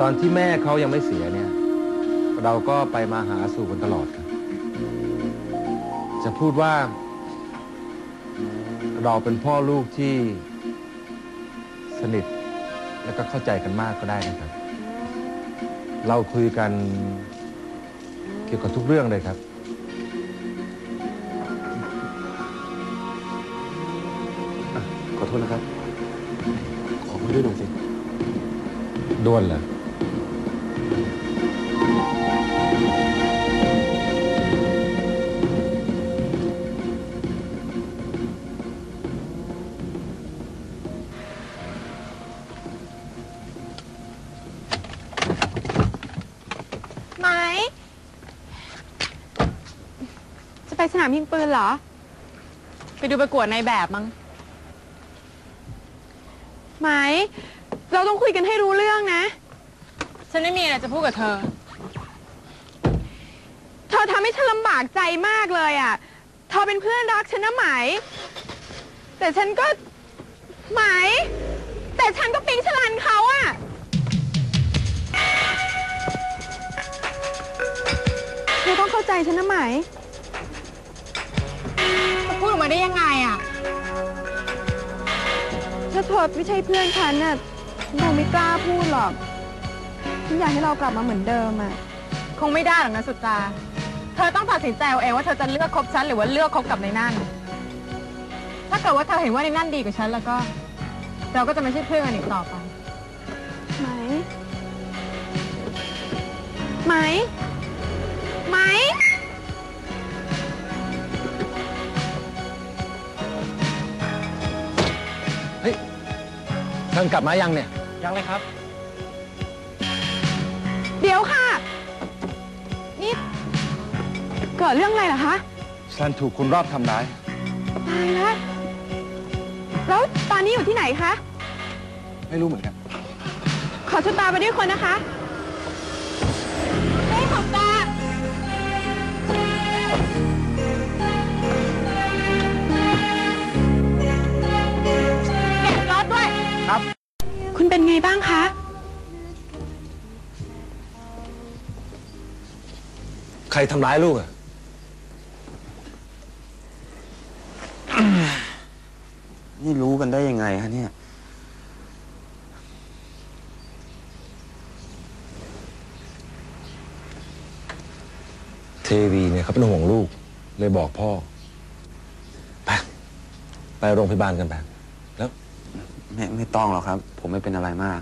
ตอนที่แม่เขายังไม่เสียเนี่ย เราก็ไปมาหาสู่กันตลอดครับ จะพูดว่า เราเป็นพ่อลูกที่สนิทและก็เข้าใจกันมากก็ได้นะครับ เราคุยกันเกี่ยวกับทุกเรื่องเลยครับ ขอโทษนะครับ ขอคุยด้วยหน่อยสิ ด้วนเหรอ สนามยิงปืนเหรอ ไปดูประกวดในแบบมั้งไหม เราต้องคุยกันให้รู้เรื่องนะ ฉันไม่มีอะไรจะพูดกับเธอ เธอทำให้ฉันลำบากใจมากเลยอะ เธอเป็นเพื่อนรักฉันนะไหม แต่ฉันก็ไหม แต่ฉันก็ปิ๊งชลันเขาอะเธอต้องเข้าใจฉันนะไหม พูดออกมาได้ยังไงอะถ้าเธอไม่ใช่เพื่อนฉันน่ะฉันคงไม่กล้าพูดหรอกฉันอยากให้เรากลับมาเหมือนเดิมอะ คงไม่ได้หรอกนะสุดตา เธอต้องตัดสินใจเอาเองว่าเธอจะเลือกคบฉันหรือว่าเลือกคบกับในนั่น ถ้าเกิดว่าเธอเห็นว่าในนั่นดีกว่าฉันแล้วก็ เราก็จะไม่ใช่เพื่อนกันอีกต่อไป ไหม ไหม ไหม นกลับมายังเนี่ย ยังเลยครับ เดี๋ยวค่ะ นี่ เกิดเรื่องอะไรเหรอคะ ฉันถูกคุณรอบทำร้าย ตายแล้ว แล้วตอนนี้อยู่ที่ไหนคะ ไม่รู้เหมือนกัน ขอชุดตาไปด้วยคนนะคะเฮ้ยของตา เป็นไงบ้างคะ ใครทำร้ายลูกอะนี่รู้กันได้ยังไงฮะเนี่ย เทวีเนี่ยเขาเป็นห่วงลูก เลยบอกพ่อ ไป ไปโรงพยาบาลกันไปแล้ว ไม่ไม่ต้องหรอกครับ ผมไม่เป็นอะไรมาก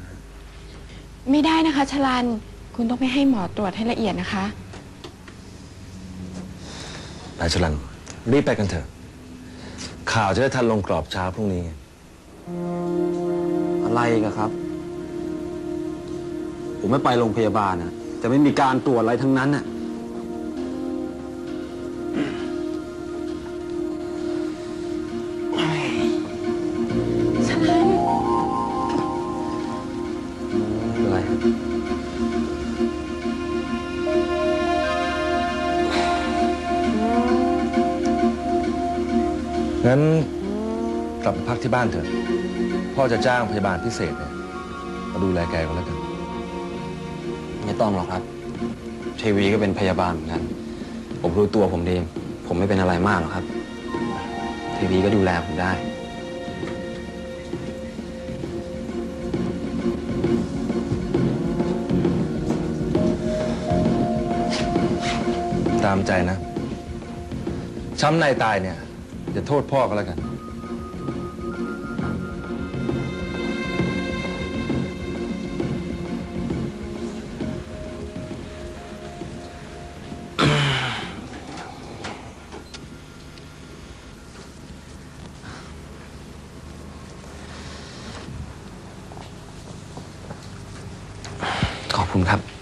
ไม่ได้นะคะ ชลัน คุณต้องไปให้หมอตรวจให้ละเอียดนะคะ ไปชลัน รีบไปกันเถอะ ข่าวจะได้ทันลงกรอบเช้าพรุ่งนี้ไงอะไรกันครับ ผมไม่ไปโรงพยาบาลนะจะไม่มีการตรวจอะไรทั้งนั้นน่ะ งั้นกลับไปพักที่บ้านเถอะ พ่อจะจ้างพยาบาลพิเศษเนี่ยมาดูแลแกก็แล้วกัน ไม่ต้องหรอกครับ เทวีก็เป็นพยาบาลเหมือนกัน ผมรู้ตัวผมเองผมไม่เป็นอะไรมากหรอกครับ เทวีก็ดูแลผมได้ ตามใจนะ ช้ำในตายเนี่ยอย่าโทษพ่อก็แล้วกัน ขอบคุณครับ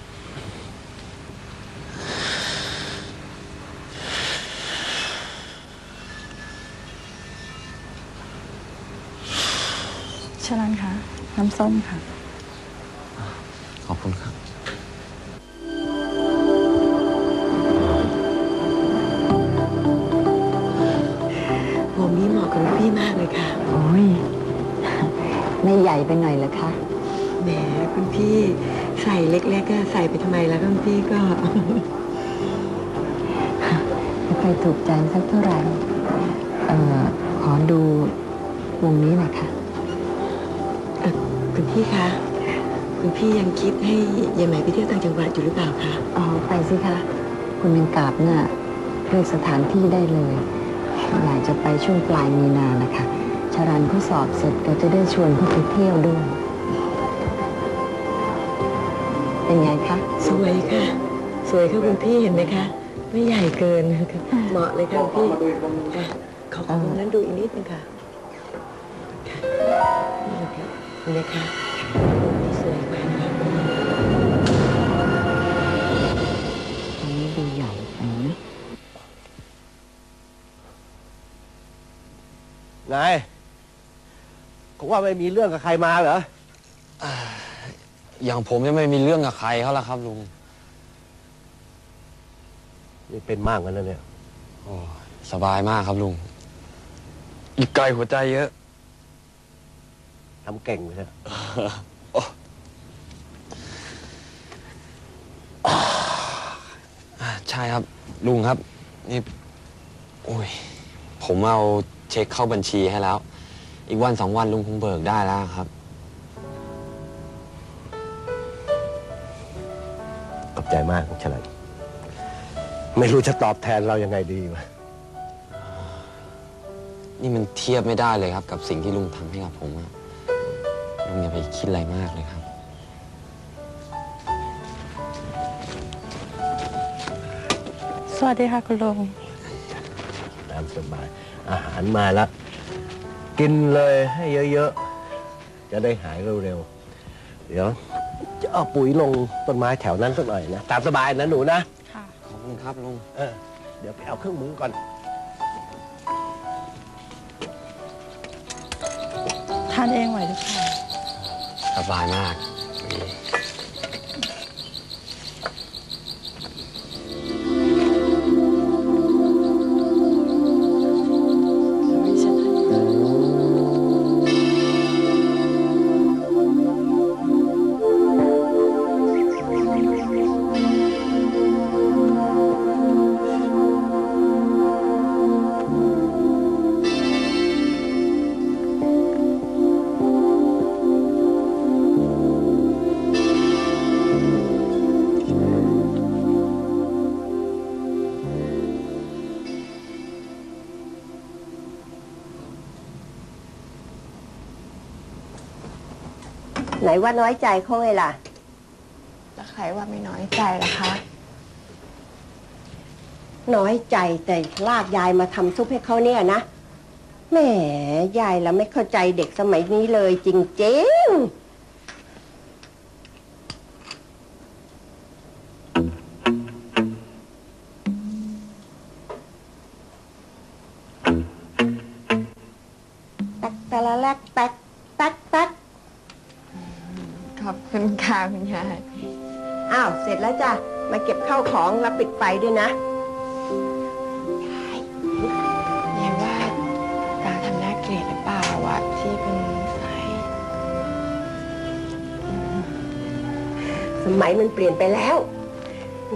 ชลันคะน้ำส้มค่ะ ขอบคุณครับ วงนี้เหมาะกับลูกพี่มากเลยค่ะ โอ้ย ไม่ใหญ่ไปหน่อยเหรอคะ แหมคุณพี่ใส่เล็กๆก็ใส่ไปทำไมแล้วก็พี่ก็ ไม่ค่อยถูกใจสักเท่าไหร่ เอ่อ ขอดูวงนี้หน่อยค่ะเอ่อ คุณพี่คะ คุณพี่ยังคิดให้ยายไหมไปเที่ยวต่างจังหวัดอยู่หรือเปล่าคะ อ๋อ ไปสิคะ คุณยังกาบน่ะเลือกสถานที่ได้เลย อยากจะไปช่วงปลายมีนานะคะชารันเขาสอบเสร็จก็จะได้ชวนเขาไปเที่ยวด้วย เป็นไงคะ สวยค่ะ สวยค่ะคุณพี่เห็นไหมคะ ไม่ใหญ่เกินค่ะเหมาะเลยค่ะคุณพี่ค่ะขอขอตรงนั้นดูอีกนิดนึงค่ะค่ะ นี่ค่ะเห็นไหมคะสวยมากค่ะตรงนี้ดูใหญ่ไปนะไงเขาว่าไม่มีเรื่องกับใครมาเหรอ อย่างผมยังไม่มีเรื่องกับใครเขาละครับลุง นี่เป็นมากกันนะเนี่ย โอ้ สบายมากครับลุง อีกไกลหัวใจเยอะ ทำเก่งเลยนะอ่าใช่ครับ ลุงครับ นี่ โอ้ย ผมเอาเช็คเข้าบัญชีให้แล้ว อีกวันสองวันลุงคงเบิกได้แล้วครับ ขอบใจมากฉลัยไม่รู้จะตอบแทนเรายังไงดีวะนี่มันเทียบไม่ได้เลยครับ กับสิ่งที่ลุงทำให้กับผมอะ ลุงอย่าไปคิดอะไรมากเลยครับ สวัสดีค่ะคุณลุง ตามสบาย อาหารมาแล้ว กินเลยให้เยอะๆ จะได้หายเร็วๆ เดี๋ยว จะเอาปุ๋ยลงต้นไม้แถวนั้นสักหน่อยนะ ตามสบายนะหนูนะขอบคุณครับลุง เออ เดี๋ยวไปเอาเครื่องมือก่อน ทานเองไหวหรือเปล่า สบายมาก ไหนว่าน้อยใจเขาไงล่ะ แล้วใครว่าไม่น้อยใจล่ะคะ น้อยใจแต่ลากยายมาทำซุปให้เขาเนี่ยนะ แหมยายแล้วไม่เข้าใจเด็กสมัยนี้เลยจริงๆตักตะละแลกแตักตักตัก ขอบคุณค่ะคุณยาย อ้าว เสร็จแล้วจ้ะ มาเก็บข้าวของแล้วปิดไฟด้วยนะยายว่าปางทำน่าเกลียดหรือเปล่าวะที่เป็นไฟสมัยมันเปลี่ยนไปแล้ว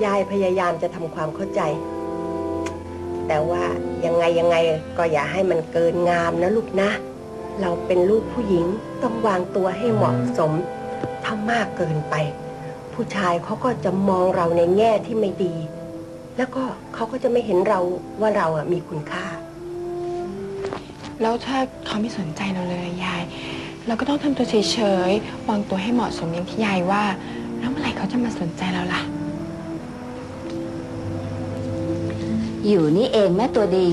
ยายพยายามจะทำความเข้าใจ แต่ว่ายังไงยังไงก็อย่าให้มันเกินงามนะลูกนะ เราเป็นลูกผู้หญิงต้องวางตัวให้เหมาะสมถ้า มากเกินไป ผู้ชายเขาก็จะมองเราในแง่ที่ไม่ดี แล้วก็เขาก็จะไม่เห็นเราว่าเราอะมีคุณค่า แล้วถ้าเขาไม่สนใจเราเลยยาย เราก็ต้องทำตัวเฉยๆวางตัวให้เหมาะสมอย่างที่ยายว่า แล้วเมื่อไหร่เขาจะมาสนใจเราล่ะ อยู่นี่เองแม่ตัวดี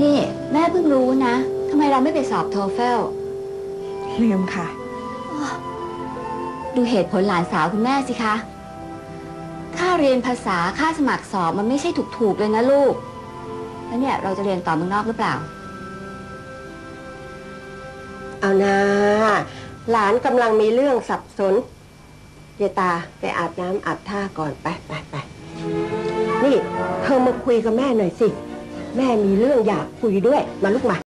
นี่ แม่เพิ่งรู้นะทำไมเราไม่ไปสอบโทเฟล ลืมค่ะ ดูเหตุผลหลานสาวคุณแม่สิคะ ค่าเรียนภาษาค่าสมัครสอบมันไม่ใช่ถูกๆเลยนะลูก แล้วเนี่ยเราจะเรียนต่อเมืองนอกหรือเปล่า เอานะหลานกำลังมีเรื่องสับสนเยตาไปอาบน้ำอาบท่าก่อนไปไปไปนี่ เธอมาคุยกับแม่หน่อยสิ แม่มีเรื่องอยากคุยด้วยมาลูกมา